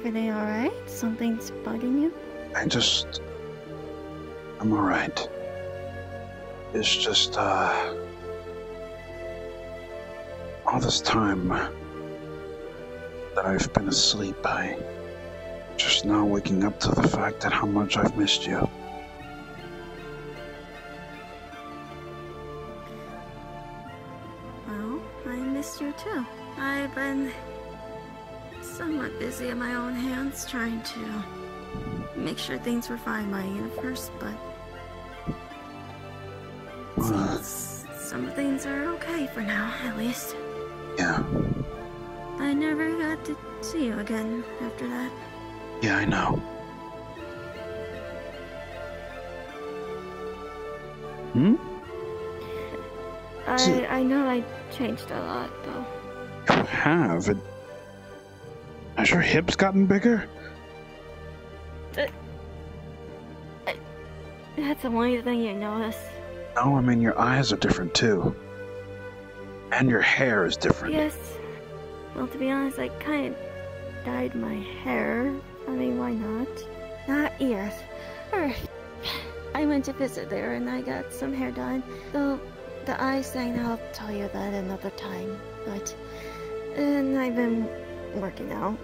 Everything alright? Something's bugging you? I just. I'm alright. It's just, uh. All this time that I've been asleep, I. Just now waking up to the fact that how much I've missed you. In my own hands trying to make sure things were fine in my universe, but seems some things are okay for now, at least. yeah, I never got to see you again after that. yeah, I know. Hmm? I I know I changed a lot though. You have? It... Has your hips gotten bigger? Uh, that's the only thing you notice. No, I mean, your eyes are different too. And your hair is different. Yes. Well, to be honest, I kind of dyed my hair. I mean, why not? Not ears. Earth. I went to visit there and I got some hair done. Though the eyes thing, I'll tell you that another time. But, and I've been working out.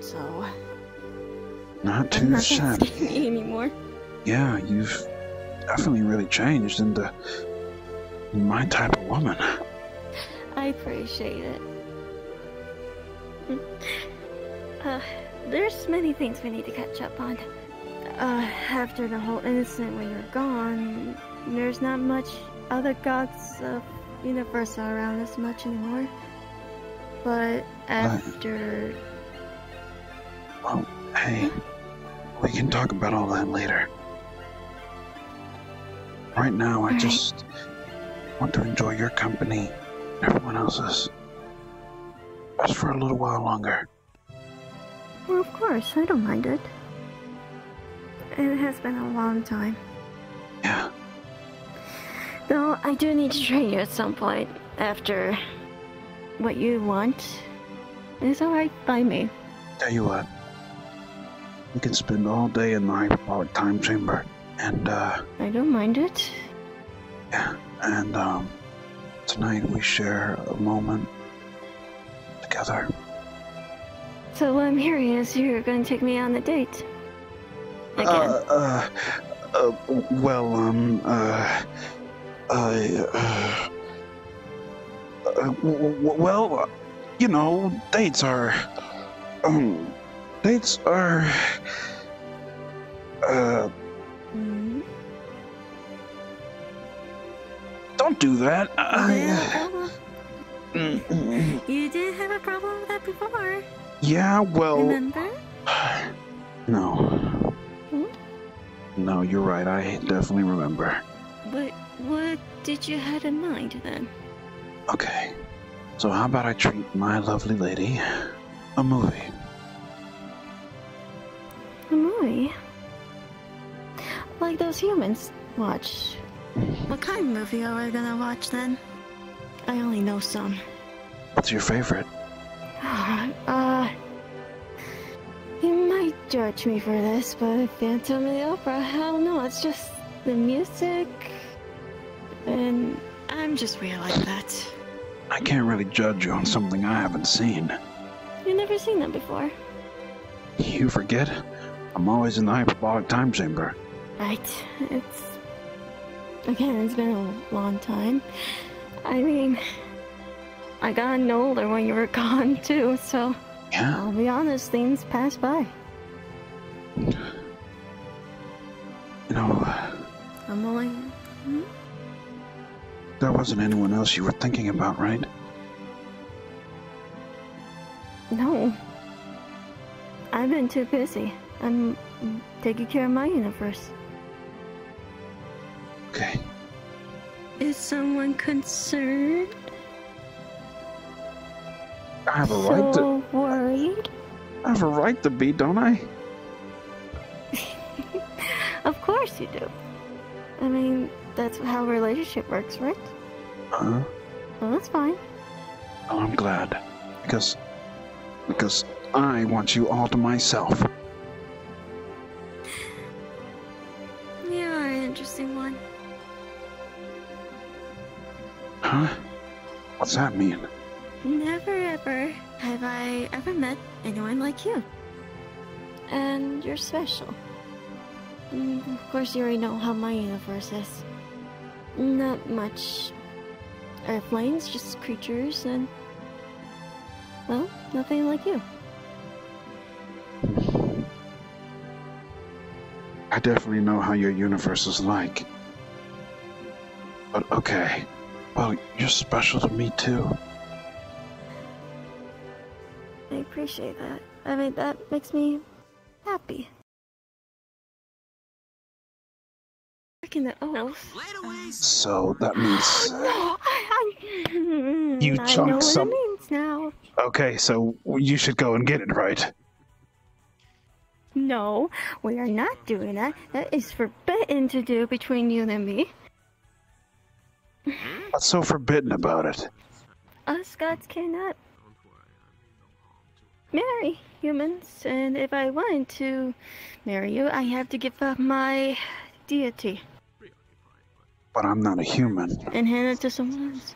So, Not too not shabby. skinny anymore. Yeah, you've definitely really changed into my type of woman. I appreciate it. Uh, there's many things we need to catch up on. Uh, after the whole incident when you're gone, there's not much other gods of Universal around us much anymore. But after Well, hey, we can talk about all that later. Right now, I Alright. just want to enjoy your company and everyone else's. Just for a little while longer. well, of course, I don't mind it. It has been a long time. Yeah, Though I do need to train you at some point after what you want. It's alright by me. tell you what. We can spend all day in the hyperbolic time chamber. And, uh, I don't mind it. yeah, and, um, tonight we share a moment together. So what I'm hearing is you're going to take me on a date. Again. Uh, uh, uh, well, um, uh, I, uh, uh, well, you know, dates are, um, dates are, uh, don't do that. I, Mm, you did have a problem with that before. yeah, well, Remember? no. Hmm? No, you're right. I definitely remember. But what did you have in mind then? Okay. So how about I treat my lovely lady a movie? A movie? Like those humans watch. What kind of movie are we gonna watch then? I only know some. What's your favorite? Uh, you might judge me for this, but Phantom of the Opera, I don't know, it's just the music, and I'm just weird like that. I can't really judge you on something I haven't seen. You've never seen that before. You forget? I'm always in the hyperbolic time chamber. Right, it's... Again, it's been a long time. I mean, I got older when you were gone too, so Yeah? I'll be honest, things pass by. You know, uh, I'm only... Hmm? there wasn't anyone else you were thinking about, right? No. I've been too busy. I'm taking care of my universe. Okay. Is someone concerned? I have a right to. so worried? I have a right to be, don't I? Of course you do. I mean, that's how a relationship works, right? Uh, Well, that's fine. oh, I'm glad. Because. Because I want you all to myself. Huh? What's that mean? Never ever have I ever met anyone like you. And you're special. Mm, Of course, you already know how my universe is. Not much airplanes, just creatures, and. Well, nothing like you. I definitely know how your universe is like. But okay. Well, you're special to me too. I appreciate that. I mean, that makes me happy. Freaking the oath. So that means. No, I, I, You I chunk know what some- it means now. Okay, so you should go and get it, right? No, we are not doing that. That is forbidden to do between you and me. What's so forbidden about it? Us gods cannot marry humans, and if I wanted to marry you, I have to give up my deity But I'm not a human. and hand it to someone else.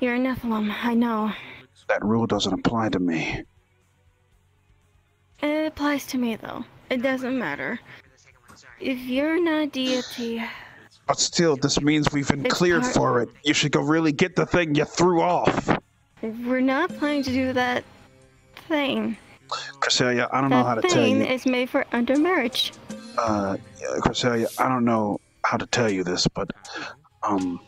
You're a Nephilim, I know. That rule doesn't apply to me. It applies to me though. It doesn't matter. If you're not deity, But still, this means we've been It's cleared for it. You should go really get the thing you threw off. we're not planning to do that thing. Cresselia, I don't know how to That tell thing is made for undermarriage. Uh, yeah, Cresselia, I don't know how to tell you this, but, um,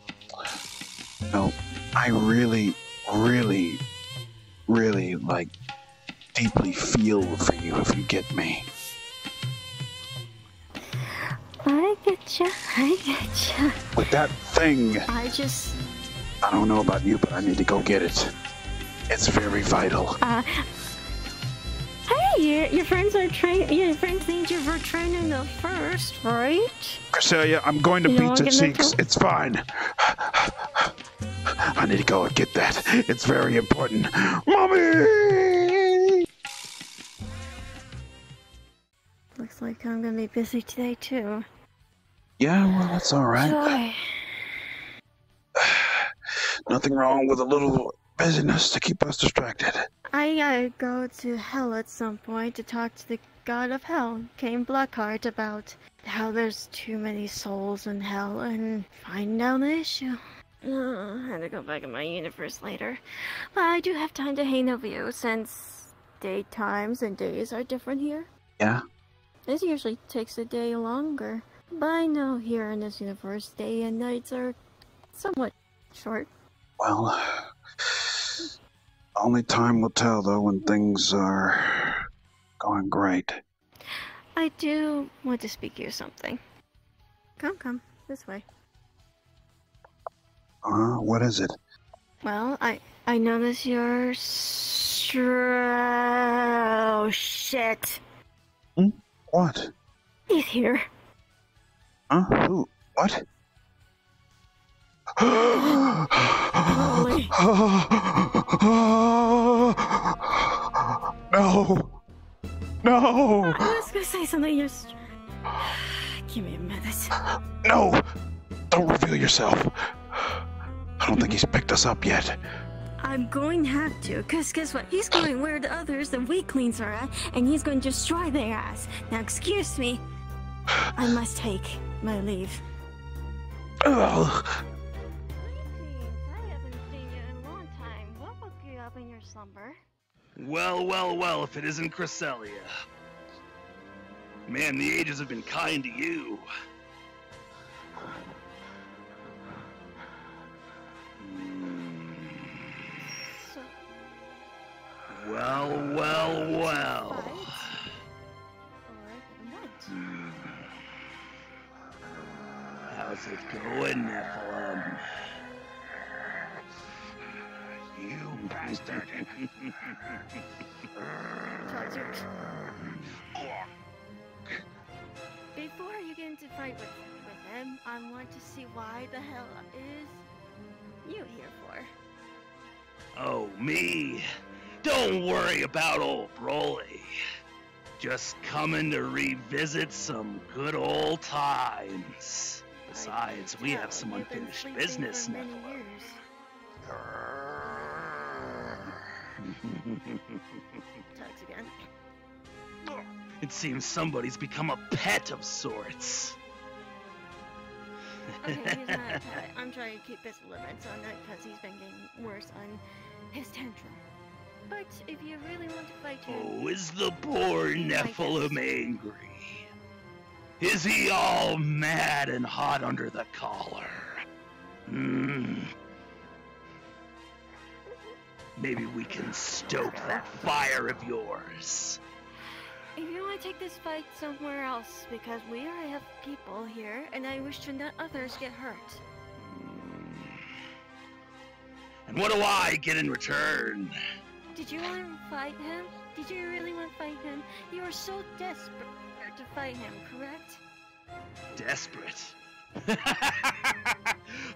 no, I really, really, really, like, deeply feel for you if you get me. I getcha, I getcha. With that thing, I just, I don't know about you, but I need to go get it. It's very vital. uh. Hey, your, your friends are train. Your friends need you for training the first, right? Cresselia, I'm going to You beat your cheeks. It's fine. I need to go and get that. It's very important. Mommy! Looks like I'm gonna be busy today too. Yeah, well, that's all right. Nothing wrong with a little busyness to keep us distracted. I gotta go to hell at some point to talk to the god of hell, Cain Blackheart, about how there's too many souls in hell and find out the issue. Uh, I had to go back in my universe later. But I do have time to hang over you since daytimes and days are different here. Yeah? This usually takes a day longer. But I know here in this universe, day and nights are somewhat short. Well, only time will tell, though, when things are going great. I do want to speak to you something. Come, come, this way. Uh, what is it? Well, I I notice you're str- oh shit. What? He's here. Huh? Who? What? no! No! I was gonna say something. You're. Give me a minute. No! Don't reveal yourself. I don't think he's picked us up yet. I'm going to have to, cause guess what? He's going where the others, the weaklings are at, and he's going to destroy their ass. Now, excuse me. I must take my leave. Ugh. I haven't seen you in a long time. What woke you up in your slumber? Well, well, well, if it isn't Cresselia. Man, the ages have been kind to you. Hmm. Well, well, well. How's it going, Nephilim? You bastard. Before you get into fight with, with him, I want to see why the hell is you here for. oh, me? Don't worry about old Broly. Just coming to revisit some good old times. Besides, we have some unfinished business, Nephilim. Again. it seems somebody's become a pet of sorts. Okay, he's not a pet. I'm trying to keep his limits on that because he's been getting worse on his tantrum. But if you really want to fight him, Oh, is the poor Nephilim angry? Is he all mad and hot under the collar? Hmm. Maybe we can stoke that fire of yours. if you want to take this fight somewhere else, because we already have people here, and I wish to not others get hurt. Hmm. And what do I get in return? Did you want to fight him? Did you really want to fight him? You were so desperate to fight him, correct? Desperate.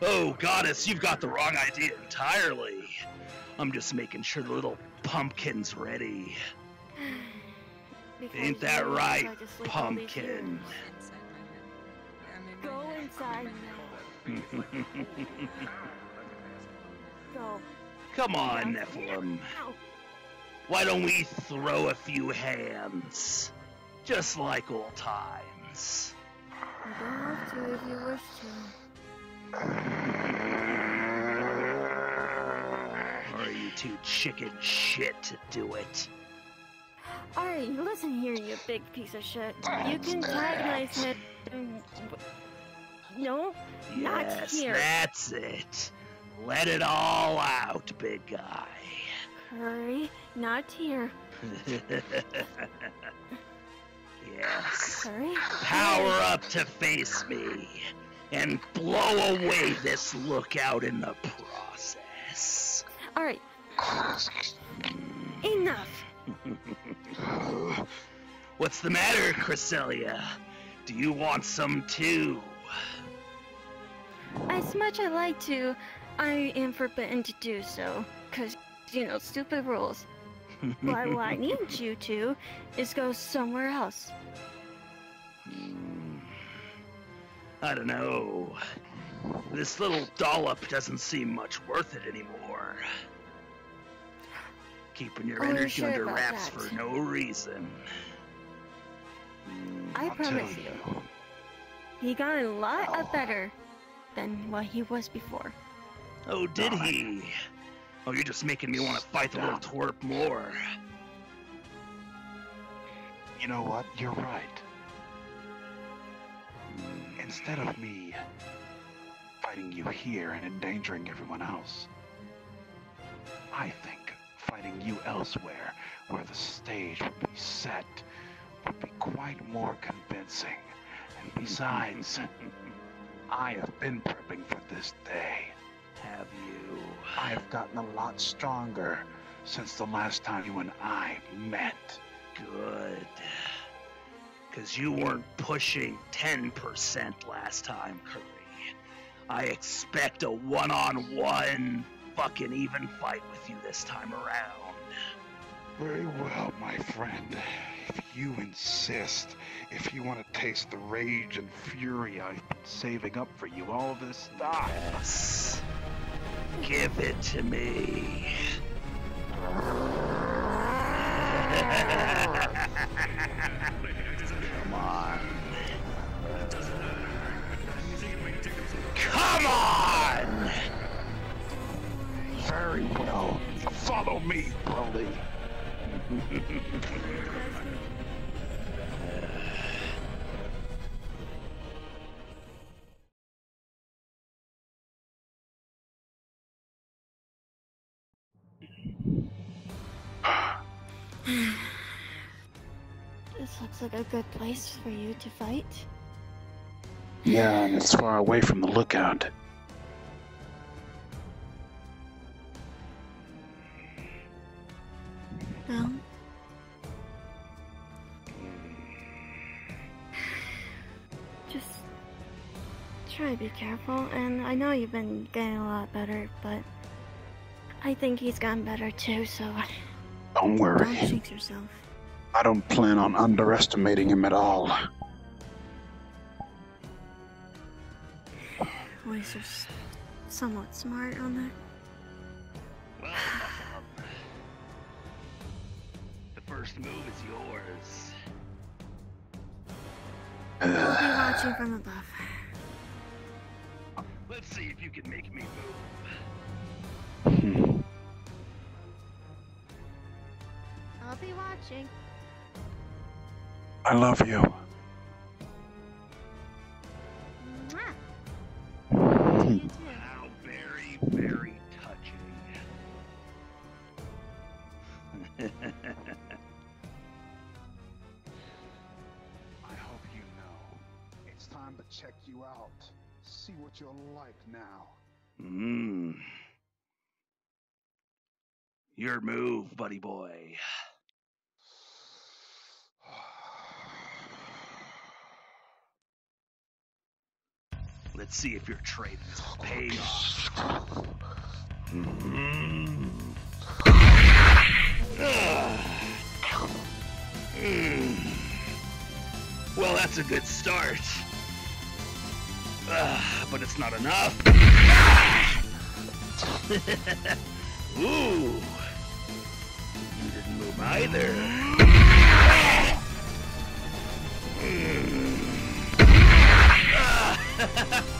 oh, goddess, you've got the wrong idea entirely. I'm just making sure the little pumpkin's ready. Because Ain't that right, tried to sleep all these pumpkin? Go inside now. Go. Come on, Now. Nephilim. Why don't we throw a few hands? Just like old times. You don't have to if you wish to. Or are you too chicken shit to do it? Alright, listen here, you big piece of shit. You can antagonize him. No? Not yes, here. that's it. Let it all out, big guy. Kuri, not here. yes. Power up to face me and blow away this lookout in the process. Alright. Enough! What's the matter, Cresselia? Do you want some too? As much I like to, I am forbidden to do so. Cause, you know, stupid rules. But what I need you to is go somewhere else. I don't know. This little dollop doesn't seem much worth it anymore. Keeping your Oh, you're energy sure under wraps that? for no reason. I I'll promise tell you. He got a lot oh. better than what he was before. Oh, did he? Oh, you're just making me want to fight the little twerp more. You know what? You're right. Instead of me fighting you here and endangering everyone else. I think fighting you elsewhere, where the stage would be set, would be quite more convincing. And besides, I have been prepping for this day. Have you? I have gotten a lot stronger since the last time you and I met. Good. Because you weren't pushing 10% last time, Kuri. I expect a one on one fucking even fight with you this time around. Very well, my friend. If you insist, if you want to taste the rage and fury I've been saving up for you all this time. Yes. Give it to me. Come on. Come on! Very well. Follow me, Broly. like a good place for you to fight. Yeah, and it's far away from the lookout. No? Just try to be careful. And I know you've been getting a lot better, but I think he's gotten better too, so Don't worry. don't jinx yourself. I don't plan on underestimating him at all. At least you're somewhat smart on that. Well, the first move is yours. I'll be watching from above. I love you. Mwah. You too. How very, very touching. I hope you know. It's time to check you out. See what you're like now. Mmm. Your move, buddy boy. Let's see if your training is paying off. Mm. Ah. Mm. Well, that's a good start. Ah, but it's not enough. Ooh. You didn't move either. Mm.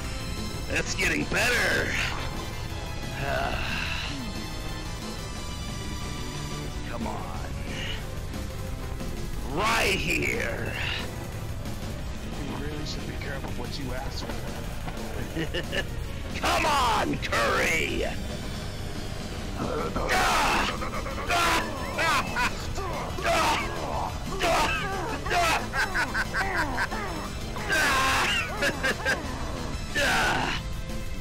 Ah. That's getting better. Ah. Come on. Right here. You really should be careful what you ask for. Come on, Kuri!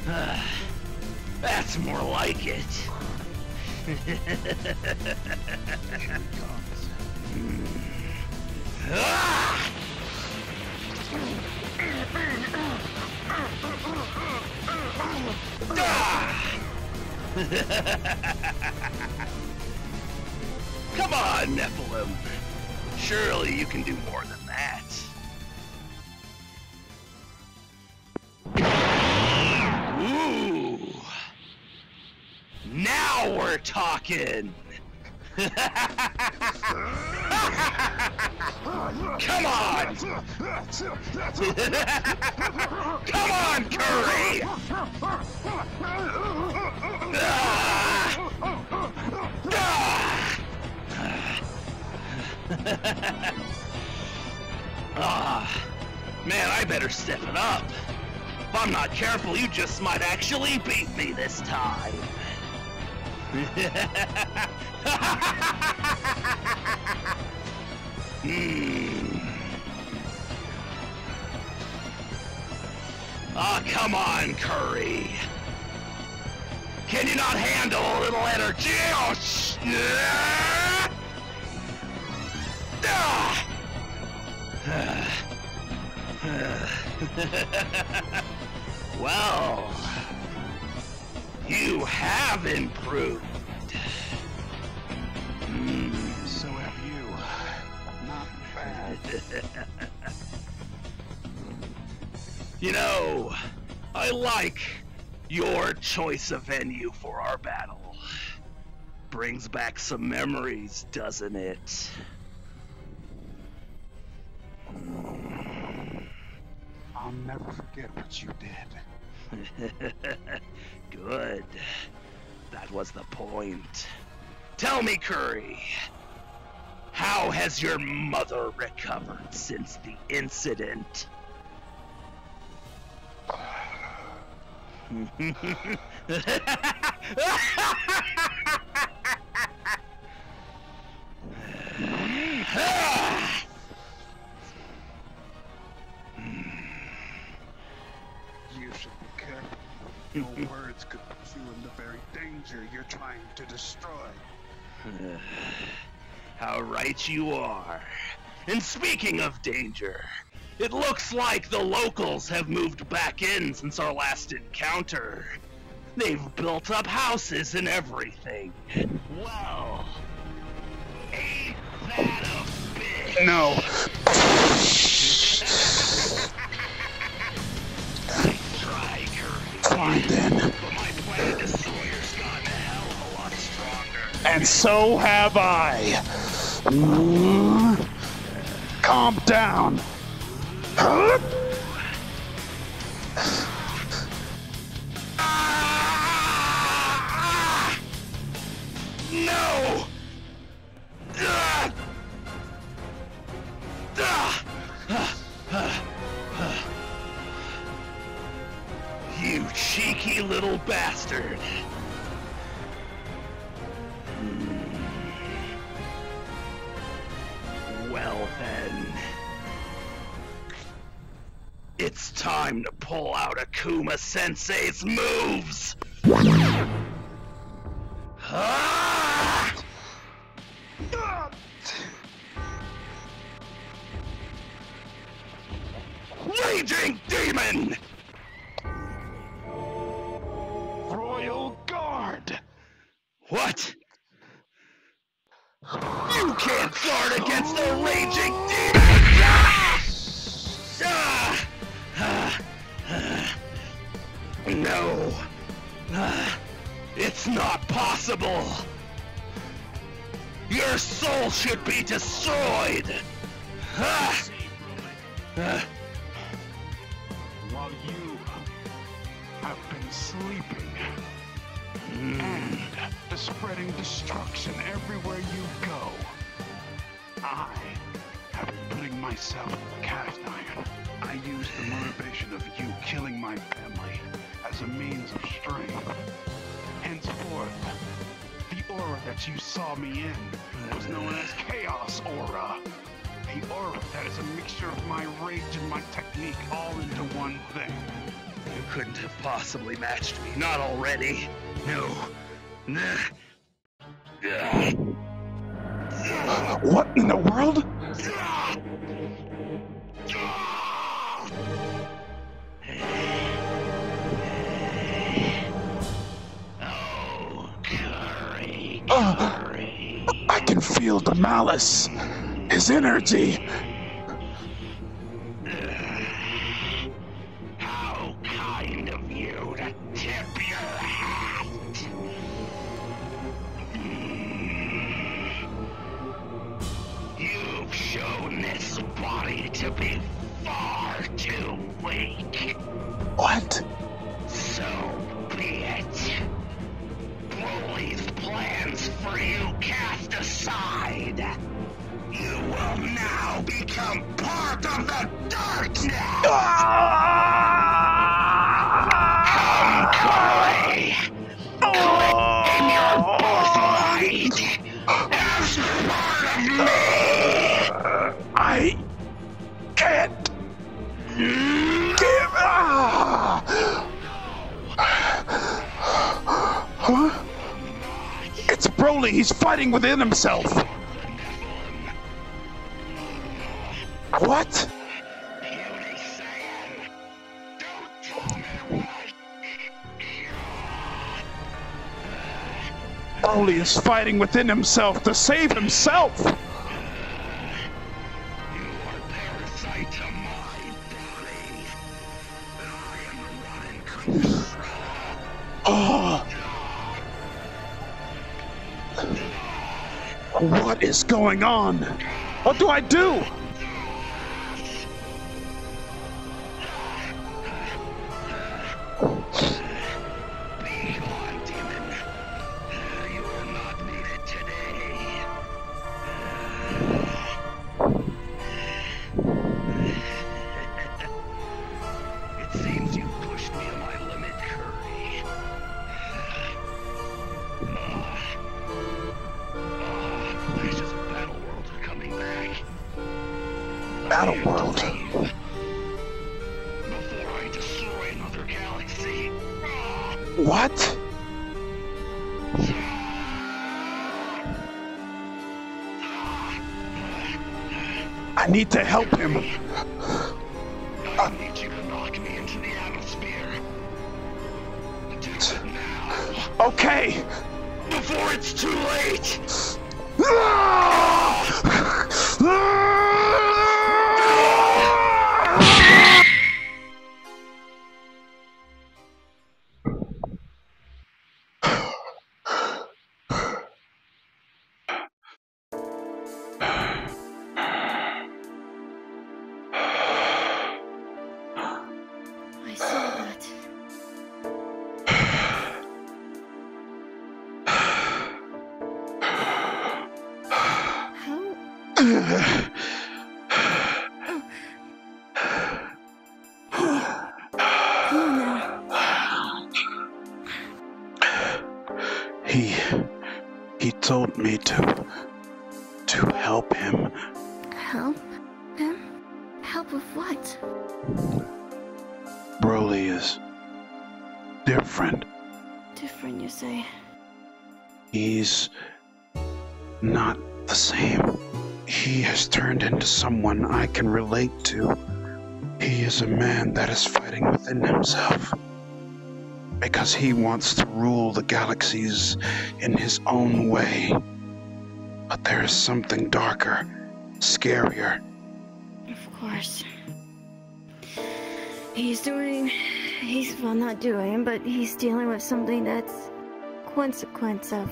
That's more like it. Come on, Nephilim. Surely you can do more than we're talking. Come on! Come on, Kuri! Ah! Ah! Man, I better step it up. If I'm not careful, you just might actually beat me this time. Ah, come on, Kuri. Can you not handle a little energy? Oh, sh- Ah! well, you have improved. Hmm. So have you. Not bad. You know, I like your choice of venue for our battle. Brings back some memories, doesn't it? I'll never forget what you did. Good. That was the point. Tell me, Kuri, how has your mother recovered since the incident? Your words could put you in the very danger you're trying to destroy. How right you are. And speaking of danger, it looks like the locals have moved back in since our last encounter. They've built up houses and everything. Well, ain't that a bitch? No. lot stronger. And so have I. Mm. Calm down. Huh? Sensei's moves! World? Oh. I can feel the malice, his energy. Within. What? Broly is fighting within himself to save himself. Going on? What do I do? Before I destroy another galaxy. What? I need to help him. I need you to knock me into the atmosphere. Okay. Can relate to. He is a man that is fighting within himself. Because he wants to rule the galaxies in his own way. But there is something darker, scarier. Of course. He's doing. He's, well, not doing, but he's dealing with something that's consequence of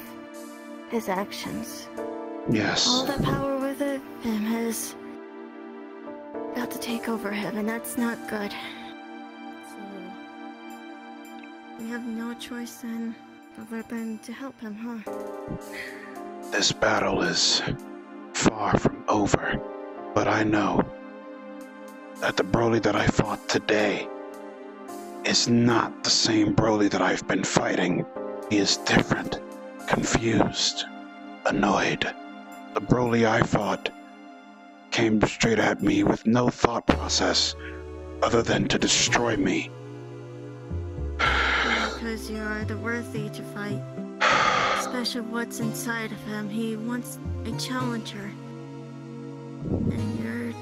his actions. Yes. All the power with it, him has got to take over him, and that's not good. So. We have no choice then other than to help him, huh? This battle is far from over, but I know that the Broly that I fought today is not the same Broly that I've been fighting. He is different, confused, annoyed. The Broly I fought came straight at me with no thought process other than to destroy me. Because you're the worthy to fight. Especially what's inside of him. He wants a challenger. And you're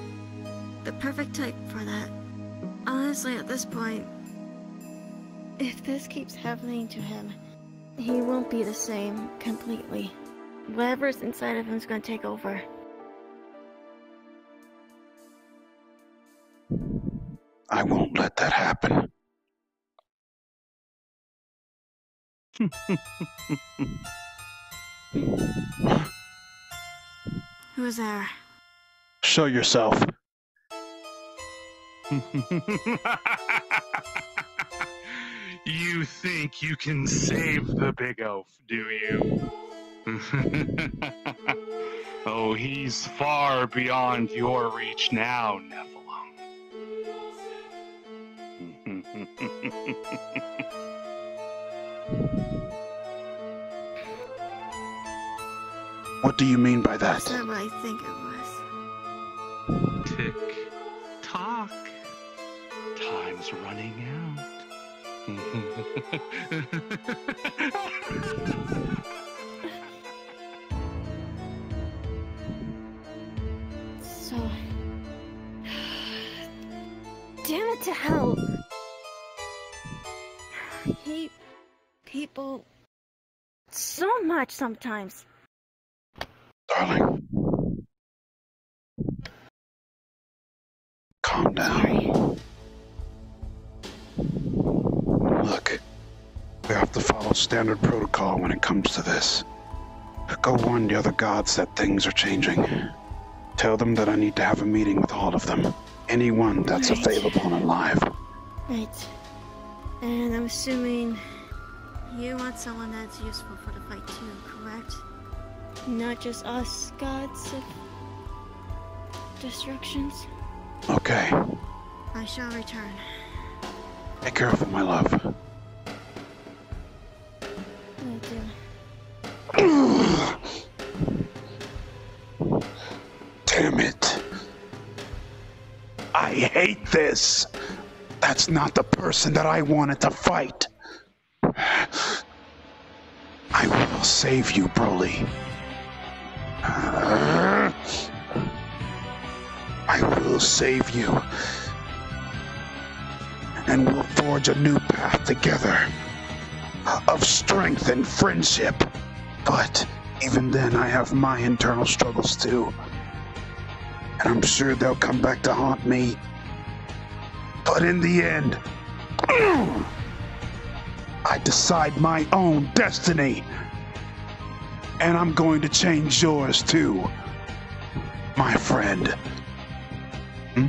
the perfect type for that. Honestly, at this point, if this keeps happening to him, he won't be the same completely. Whatever's inside of him is going to take over. I won't let that happen. Who's there? Show yourself. you think you can save the big oaf, do you? oh, he's far beyond your reach now, Nephilim. What do you mean by that? not what I think it was. Tick tock. Time's running out. So. Damn it to hell! Much sometimes. Darling. Calm down. Sorry. Look, we have to follow standard protocol when it comes to this. Go warn the other gods that things are changing. Tell them that I need to have a meeting with all of them. Anyone that's Right. available and alive. Right. And I'm assuming you want someone that's useful for the fight too, correct? Not just us gods of destructions. Okay. I shall return. Take care of it, my love. Will do. Damn it. I hate this. That's not the person that I wanted to fight. I will save you, Broly. I will save you. And we'll forge a new path together of strength and friendship. But even then, I have my internal struggles too. And I'm sure they'll come back to haunt me. But in the end, I decide my own destiny. And I'm going to change yours too, my friend. Hmm?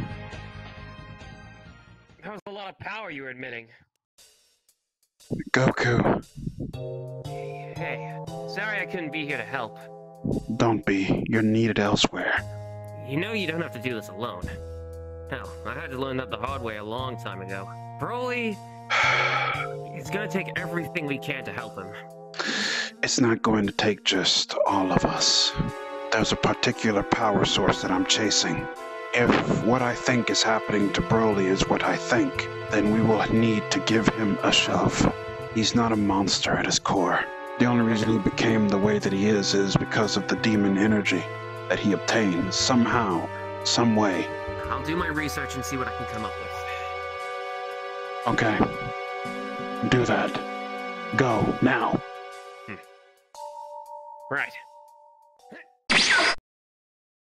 That was a lot of power you were admitting. Goku, Hey, sorry I couldn't be here to help. don't be. You're needed elsewhere. You know you don't have to do this alone. Hell, I had to learn that the hard way a long time ago. Broly, it's gonna take everything we can to help him. It's not going to take just all of us. There's a particular power source that I'm chasing. If what I think is happening to Broly is what I think, then we will need to give him a shove. He's not a monster at his core. The only reason he became the way that he is is because of the demon energy that he obtained somehow, some way. I'll do my research and see what I can come up with. Okay. Do that. Go, now. Right. If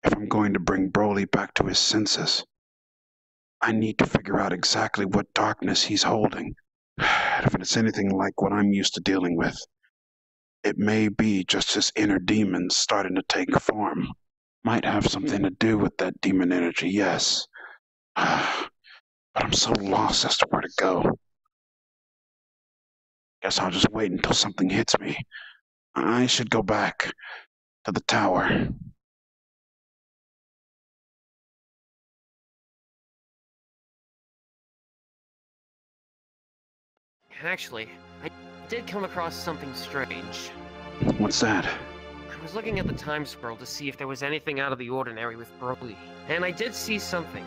I'm going to bring Broly back to his senses, I need to figure out exactly what darkness he's holding. If it's anything like what I'm used to dealing with, it may be just his inner demons starting to take form. Might have something to do with that demon energy, yes. But I'm so lost as to where to go. Guess I'll just wait until something hits me. I should go back to the tower. Actually, I did come across something strange. What's that? I was looking at the time scroll to see if there was anything out of the ordinary with Broly, and I did see something.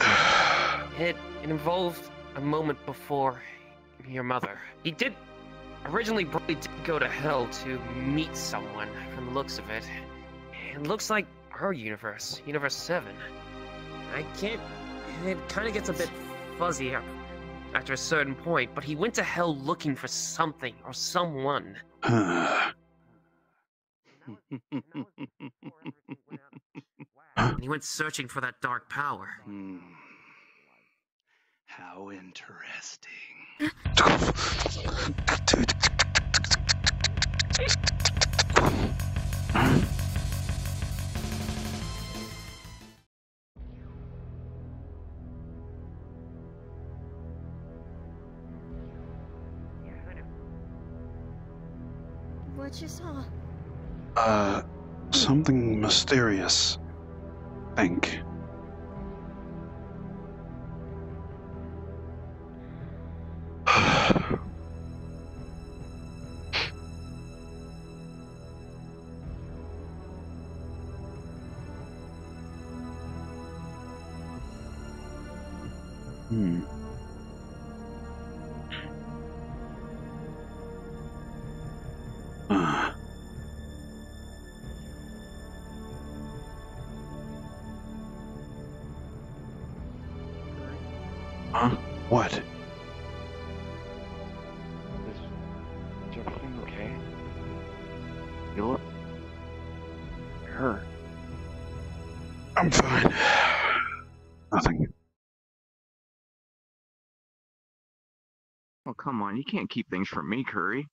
It, it involved a moment before your mother. He did. Originally, Broly did go to Hell to meet someone, from the looks of it. It looks like our universe, Universe 7. I can't. It kind of gets a bit fuzzy a- after a certain point, but he went to Hell looking for something or someone. And he went searching for that dark power. Hmm. How interesting. What you saw? Uh, something mysterious. Think. You look hurt. I'm fine. Nothing. Oh, come on. You can't keep things from me, Kuri.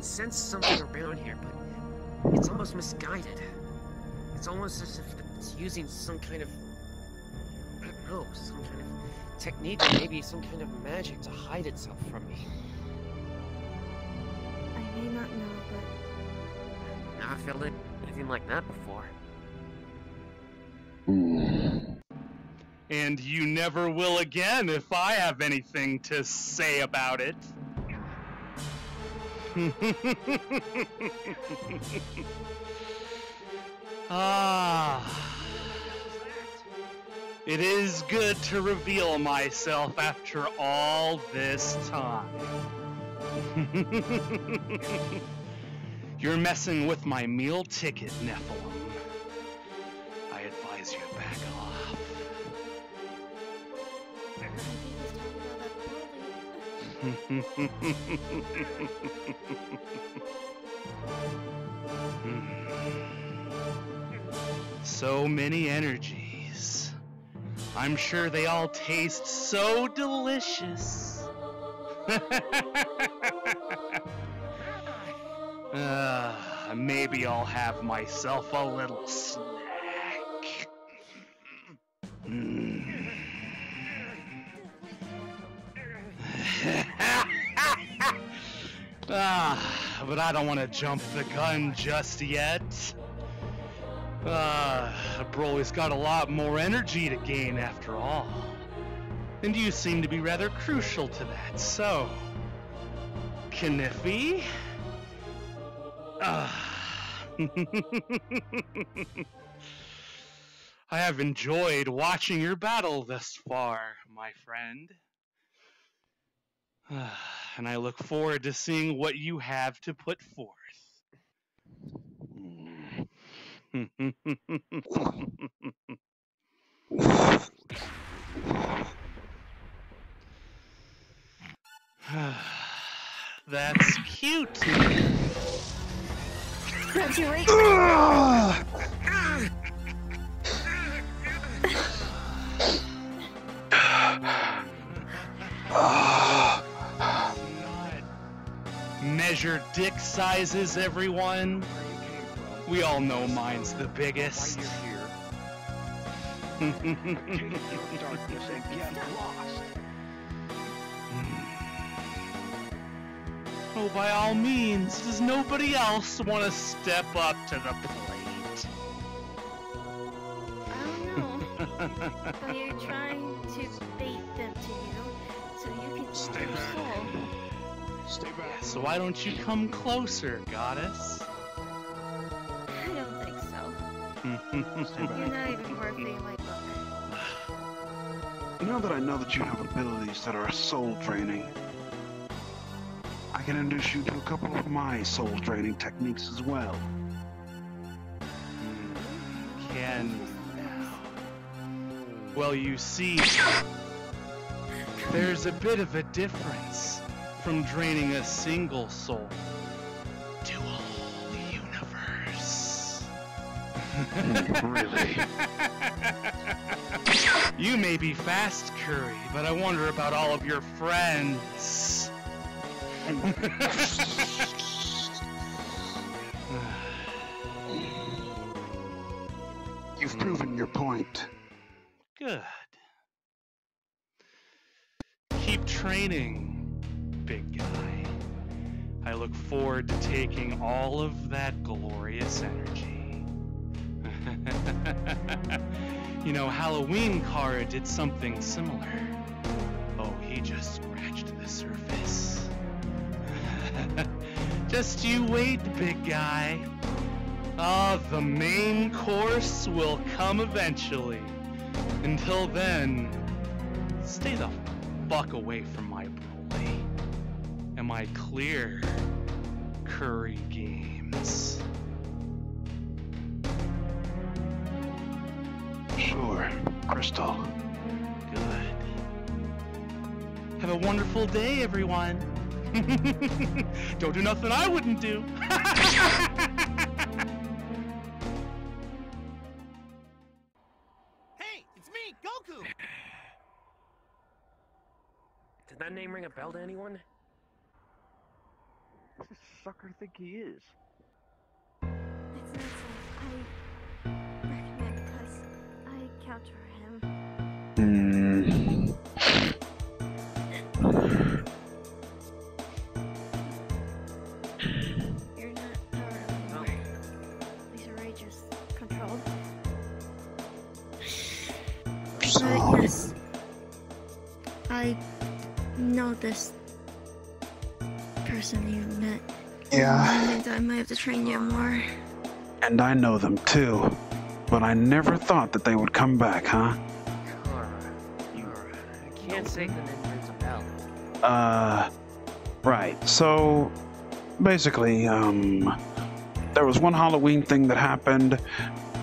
Can sense something around here, but it's almost misguided. It's almost as if it's using some kind of. I don't know, some kind of technique, or maybe some kind of magic to hide itself from me. I may not know, but I've Never felt it- anything like that before. And you never will again if I have anything to say about it. ah. It is good to reveal myself after all this time. You're messing with my meal ticket, Nephilim. I advise you to back off. so many energies. I'm sure they all taste so delicious. uh, maybe I'll have myself a little snack. Ah, but I don't want to jump the gun just yet. Uh, Broly's got a lot more energy to gain after all. And you seem to be rather crucial to that, so. Kniffy? Ah. I have enjoyed watching your battle thus far, my friend. And I look forward to seeing what you have to put forth. That's cute. Grabs you right. Measure dick sizes, everyone. We all know mine's the biggest. oh, by all means, does nobody else want to step up to the plate? I don't know. but you're trying to bait them to you so you can Stay steal soul. Stay back. so why don't you come closer, goddess? I don't think so. Stay You're not even worthy of my book. Now that I know that you have abilities that are soul draining, I can introduce you to a couple of my soul draining techniques as well. Can Well, you see, there's a bit of a difference from draining a single soul to a whole universe. really? You may be fast, Kuri, but I wonder about all of your friends. of that glorious energy. you know, Halloween Chara did something similar. Oh, he just scratched the surface. just you wait, big guy. Ah, the main course will come eventually. Until then, stay the fuck away from my Broly. Am I clear? Kuri Games. Sure, Crystal. Good. Have a wonderful day, everyone. Don't do nothing I wouldn't do. Hey, it's me, Goku! Did that name ring a bell to anyone? What's this sucker think he is? Counter him. Hmm. You're not power. These are ages controlled. So, yes, I know this person you met. yeah, I might have to train you more. and I know them too. But I never thought that they would come back, huh? Chara. Chara. I can't say the a. Uh, right. So, basically, um, there was one Halloween thing that happened.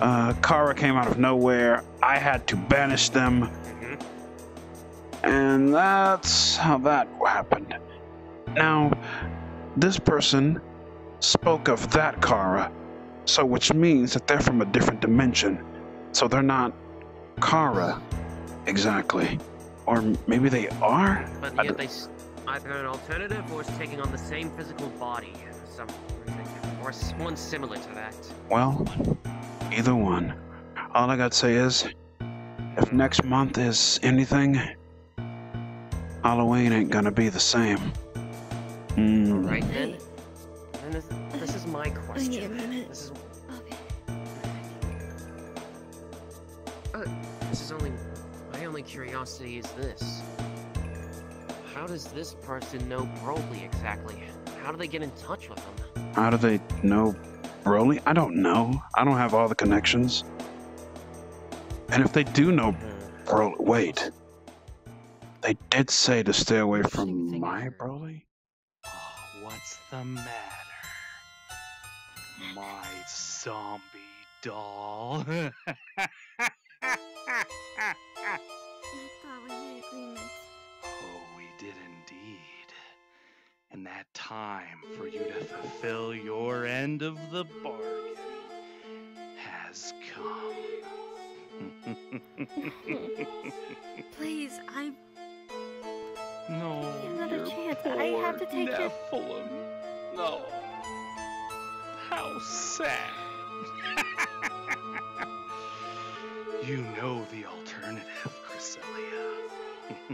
Uh, Chara came out of nowhere. I had to banish them, and that's how that happened. Now, this person spoke of that Chara, so which means that they're from a different dimension. So they're not Chara exactly. Or maybe they are? But yet they s- either an alternative or is taking on the same physical body. Some or one similar to that. Well, either one. All I gotta say is, if next month is anything, Halloween ain't gonna be the same. Mm. Right Hey, then. Then this, this my I need a question. minute. This is Okay. Uh, this is only my only curiosity is this. How does this person know Broly exactly? How do they get in touch with him? How do they know Broly? I don't know. I don't have all the connections. And if they do know Broly, wait. They did say to stay away from my Broly? What's the matter? My zombie doll. I thought we made agreement. Oh, we did indeed. And that time for you to fulfill your end of the bargain has come. Please, I no. Another your chance. I have to take it. Nephilim. No. How sad. you know the alternative, Cresselia.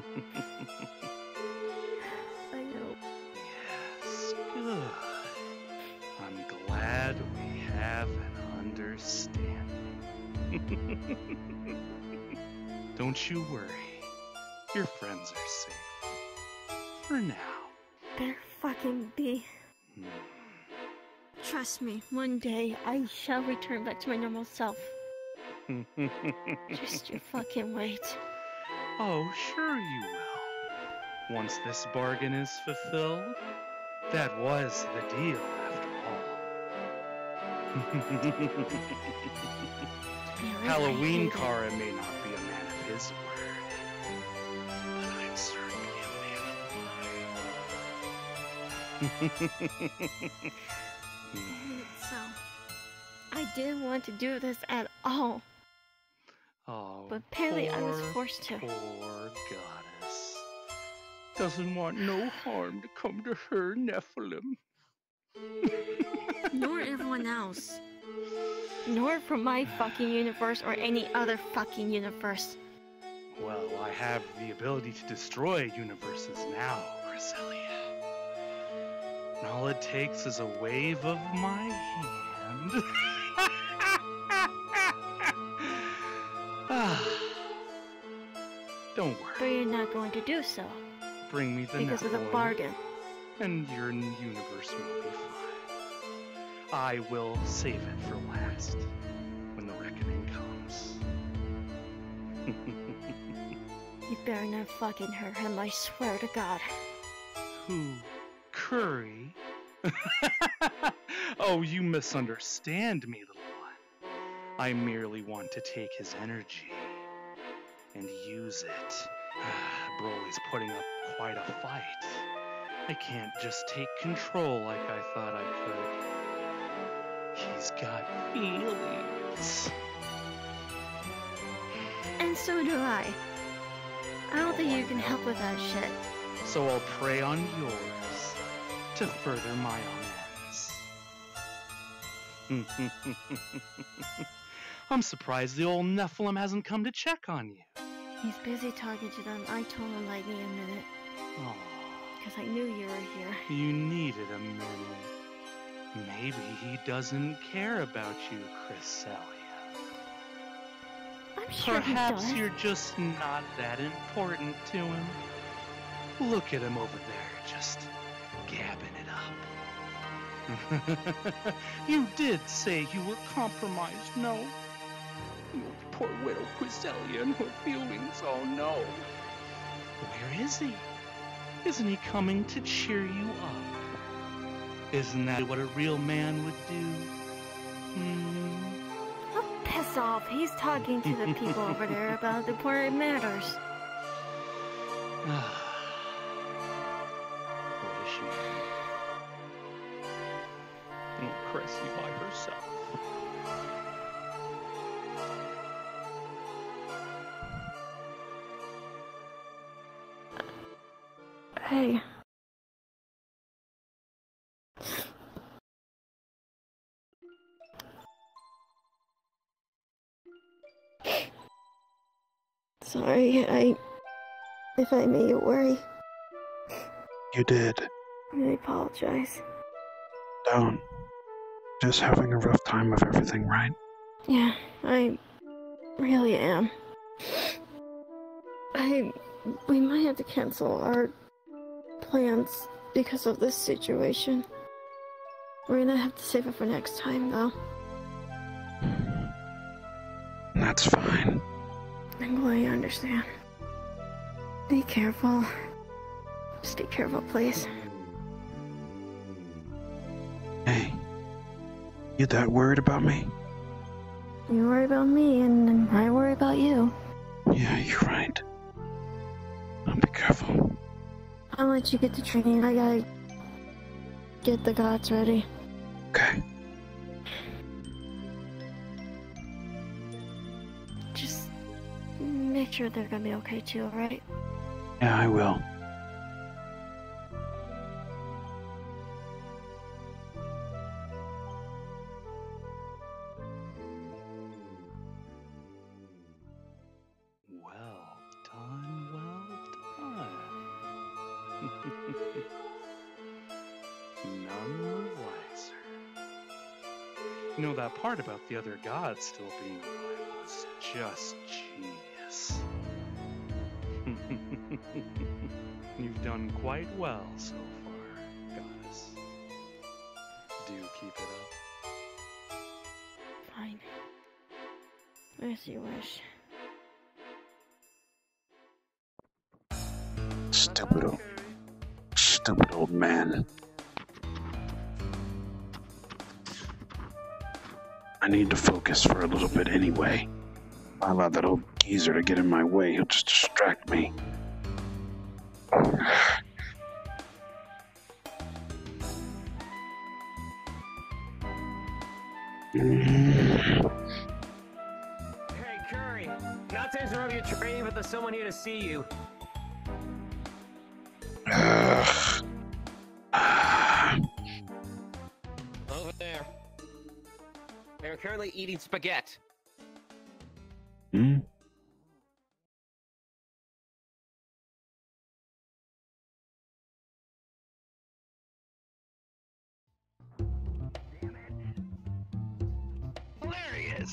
I know. Yes, good. I'm glad we have an understanding. Don't you worry. Your friends are safe. For now. Better fucking be. Hmm. Trust me, one day I shall return back to my normal self. Just you fucking wait. oh, sure you will. Once this bargain is fulfilled, that was the deal after all. Halloween. Chara may not be a man of his word, but I'm certainly a man of mine. So, I didn't want to do this at all. Oh, but apparently I was forced to. Poor goddess. Doesn't want no harm to come to her, Nephilim. Nor everyone else. Nor from my fucking universe or any other fucking universe. Well, I have the ability to destroy universes now, Cresselia. And all it takes is a wave of my hand. Ah. Don't But worry. you're not going to do so Bring me the because of the bargain. and your universe will be fine. I will save it for last, when the reckoning comes. You better not fucking hurt him, I swear to God. Who? Kuri? oh, you misunderstand me, little one. I merely want to take his energy and use it. Broly's putting up quite a fight. I can't just take control like I thought I could. He's got feelings. And so do I. I don't think you can help with that shit. So I'll prey on yours to further my own ends. I'm surprised the old Nephilim hasn't come to check on you. He's busy talking to them. I told him like me a minute. Oh, Because I knew you were here. you needed a minute. Maybe he doesn't care about you, Cresselia. I'm sure Perhaps you're just not that important to him. Look at him over there, just gabbing it up. you did say you were compromised, no? Oh, poor widow Cresselia and her feelings, oh no. Where is he? Isn't he coming to cheer you up? Isn't that what a real man would do? Hmm. Oh, piss off. He's talking to the people over there about the important matters. Sorry, I. If I made you worry, You did. I apologize. Don't. Just having a rough time of everything, right? Yeah, I really am. I. We might have to cancel our plans because of this situation. We're gonna have to save it for next time, though. That's fine. I'm glad you understand. Be careful. Just be careful, please. Hey, you that worried about me? You worry about me, and I worry about you. Yeah, you're right. I'll be careful. I'll let you get to training. I gotta get the gods ready. Okay. Make sure they're gonna be okay too, alright? Yeah, I will. Well done, well done. None the wiser. You know, that part about the other gods still being alive was just genius. You've done quite well so far, goddess. Do keep it up. Fine. As you wish. Stupid old, stupid old man. I need to focus for a little bit anyway. I allow that old geezer to get in my way, he'll just distract me. To see you. Ugh. Over there. They're currently eating spaghetti. Hmm? There he.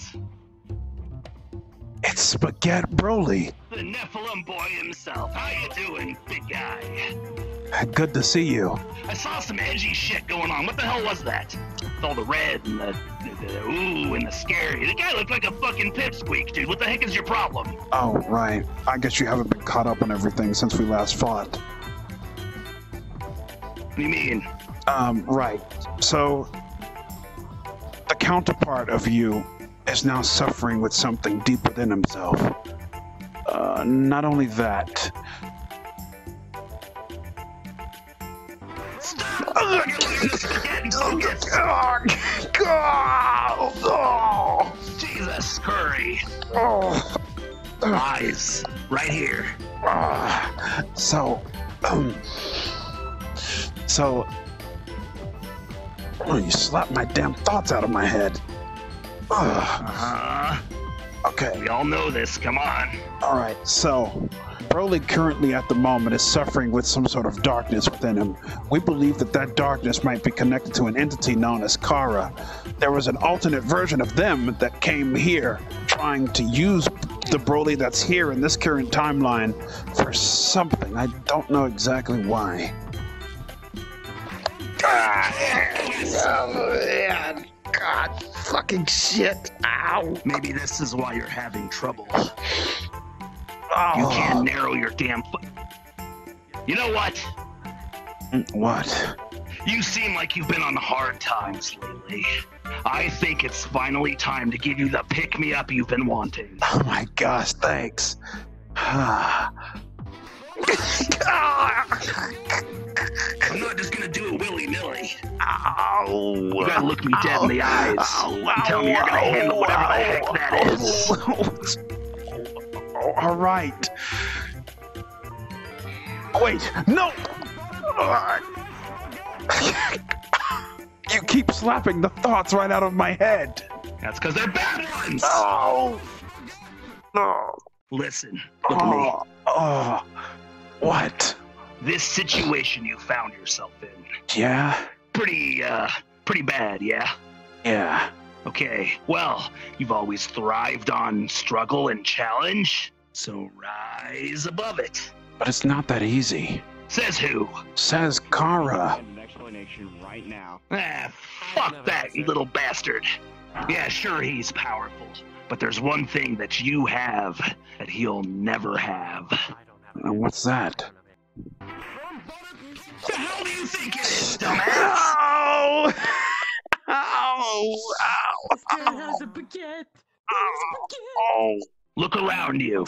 It's Spaghetti Broly. The Nephilim boy himself. How you doing, big guy? Good to see you. I saw some edgy shit going on. What the hell was that? With all the red and the, the, the ooh and the scary. The guy looked like a fucking pipsqueak, dude. What the heck is your problem? Oh, right. I guess you haven't been caught up on everything since we last fought. What do you mean? Um, right. So, the counterpart of you is now suffering with something deep within himself. Uh, not only that. Stop! Fucking leave this spaghetti focus! Oh, Jesus, hurry. oh, Eyes. Right here. ah. so, um, so, oh, you slapped my damn thoughts out of my head. Ugh. Uh-huh. Okay. We all know this. Come on. All right, so Broly currently at the moment is suffering with some sort of darkness within him. We believe that that darkness might be connected to an entity known as Chara. There was an alternate version of them that came here trying to use the Broly that's here in this current timeline for something. I don't know exactly why. Ah. Oh, God, fucking shit. Ow. Maybe this is why you're having trouble. Oh. You can't narrow your damn foot. You know what? What? You seem like you've been on hard times lately. I think it's finally time to give you the pick me up you've been wanting. Oh my gosh, thanks. I'm not just gonna do it willy nilly. Ow. You gotta look me dead in the eyes Ow, and tell me you're gonna handle whatever the heck that is. Oh, all right. Oh, wait, no. You keep slapping the thoughts right out of my head. That's because they're bad ones. Oh. No. Listen, look at me. Oh. oh. What? This situation you found yourself in, Yeah. pretty, uh, pretty bad, yeah? Yeah. Okay, well, you've always thrived on struggle and challenge, so rise above it. But it's not that easy. Says who? Says Chara. Explanation right now. Ah, fuck that, you little bastard. Yeah, sure, he's powerful, but there's one thing that you have that he'll never have. I don't have Uh, What's that? The hell do you think it is, dumbass? Ow! Ow! Ow! Oh, Look around you.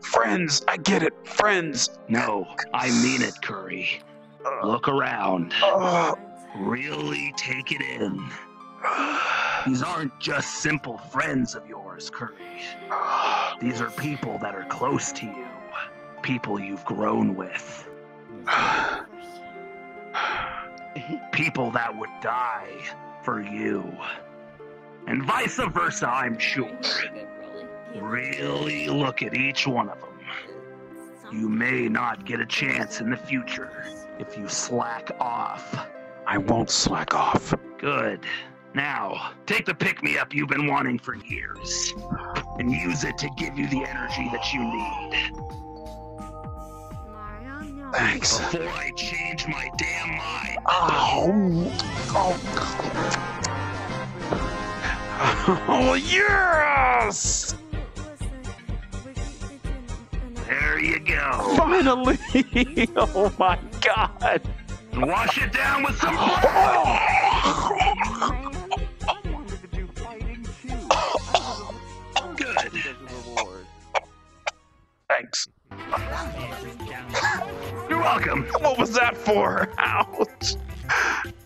friends, I get it, friends. No, I mean it, Kuri. Look around. Oh, Really take it in. These aren't just simple friends of yours, Kuri. These are people that are close to you, people you've grown with, people that would die for you. And vice versa, I'm sure. Really look at each one of them. You may not get a chance in the future if you slack off. I won't slack off. Good. Now, take the pick me up you've been wanting for years and use it to give you the energy that you need. Thanks. Before I change my damn mind. Oh, oh, oh yes! There you go. Finally! Oh my god! Wash it down with some Good. Thanks. You're welcome. What was that for? Ouch.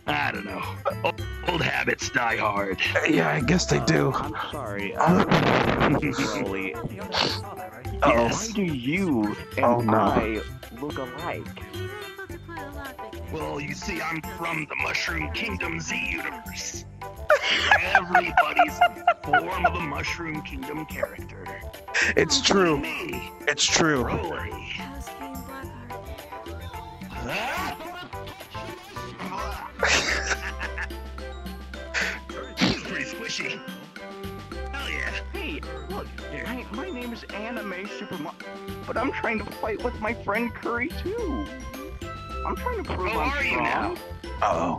I don't know. Old- Old habits die hard. Yeah, I guess they do. I'm sorry. Uh, Uh, Oh, Yes. Why do you and Oh, no. I look alike? Well, you see, I'm from the Mushroom Kingdom Z universe. Everybody's form of a Mushroom Kingdom character. it's true. Me, It's true. Broly. How's King Blackheart? He's pretty squishy. Hell yeah. Hey, look, I, my name is Anime Super Mo- but I'm trying to fight with my friend Kuri too. I'm trying to prove How I'm are you now? Oh.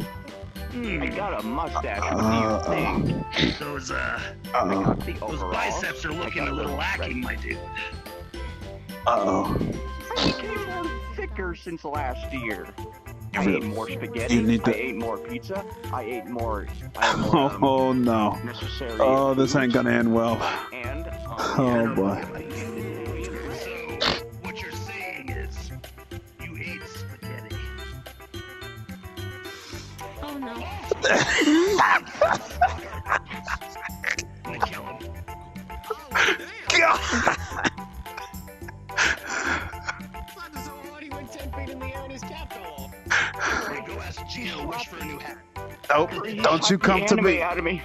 Hmm, I got a mustache. Uh, what do you think? those uh, Uh I got the those biceps are looking a little lacking, my dude. Uh oh. I became more thicker since last year. I You ate more spaghetti. you need to- I ate more pizza. I ate more. I ate more Oh, um, oh no. necessary. Oh, this ain't gonna end well. And um, Oh boy. A new hat. Nope. Don't you come to me. Out of me.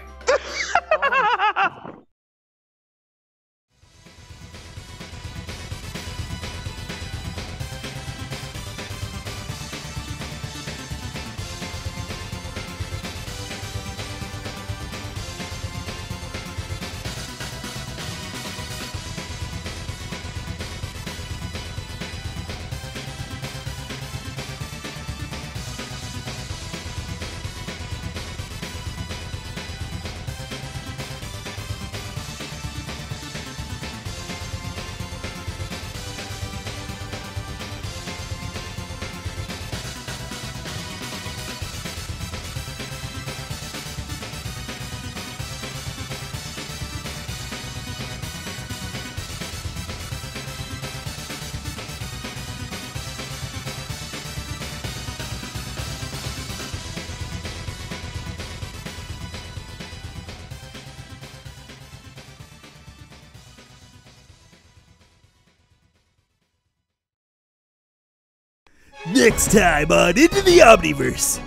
Next time on Into the Omniverse.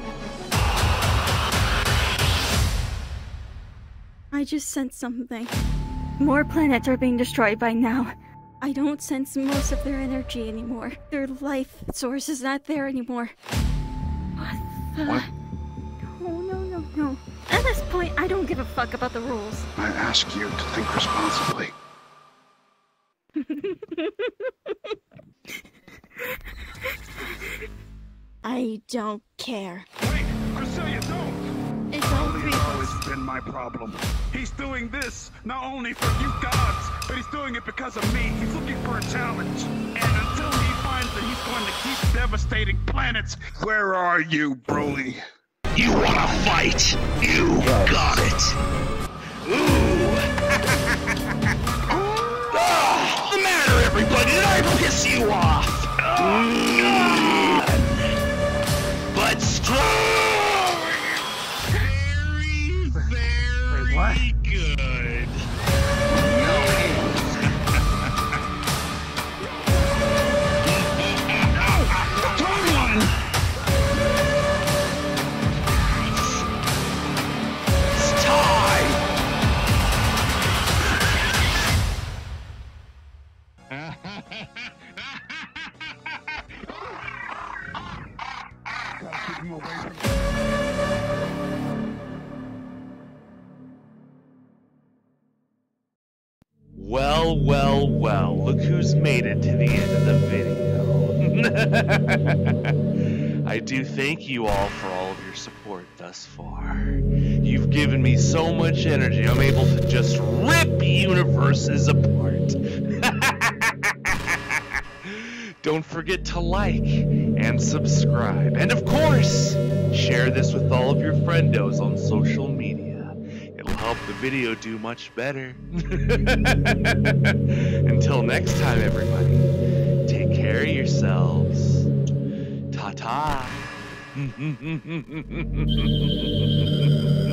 I just sensed something. More planets are being destroyed by now. I don't sense most of their energy anymore. Their life source is not there anymore. What the? What? No, no, no, no. At this point, I don't give a fuck about the rules. I ask you to think responsibly. I don't care. Wait, Cresselia, don't! It's all three always been my problem. He's doing this not only for you gods, but he's doing it because of me. He's looking for a challenge. And until he finds that he's going to keep devastating planets, where are you, Broly? You wanna fight? You got it. Ooh. ah, the matter, everybody? Did I piss you off? Strong. You all for all of your support thus far. You've given me so much energy, I'm able to just rip universes apart. Don't forget to like and subscribe. And of course, share this with all of your friendos on social media. It'll help the video do much better. Until next time, everybody, take care of yourselves. Ta Mm-hmm.